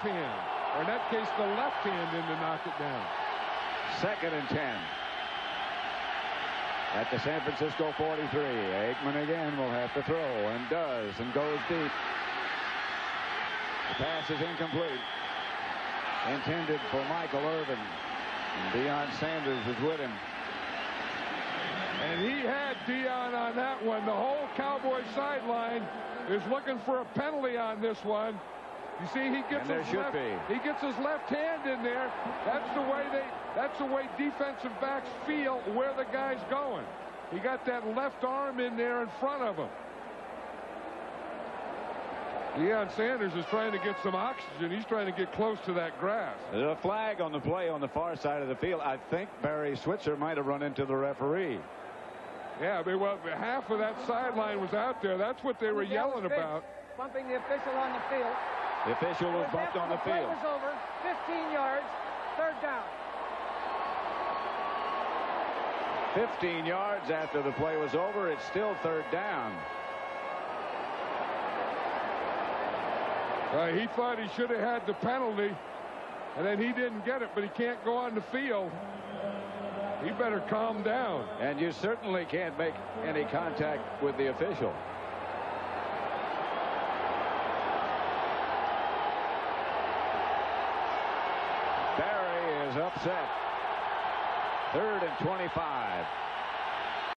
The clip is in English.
hand, or in that case, the left hand in to knock it down. Second and 10. At the San Francisco 43, Aikman again will have to throw and does and goes deep. The pass is incomplete. Intended for Michael Irvin. And Deion Sanders is with him. And he had Deion on that one. The whole Cowboy sideline is looking for a penalty on this one. You see, he gets his left. Be. He gets his left hand in there. That's the way they. That's the way defensive backs feel where the guy's going. He got that left arm in there in front of him. Deion Sanders is trying to get some oxygen. He's trying to get close to that grass. There's a flag on the play on the far side of the field. I think Barry Switzer might have run into the referee. Yeah, but well, half of that sideline was out there. That's what they were yelling about. Bumping the official on the field. The official was bumped on the, the field. was over. 15 yards. Third down. 15 yards after the play was over. It's still third down. Uh, he thought he should have had the penalty, and then he didn't get it, but he can't go on the field. He better calm down. And you certainly can't make any contact with the official. Barry is upset. Third and 25.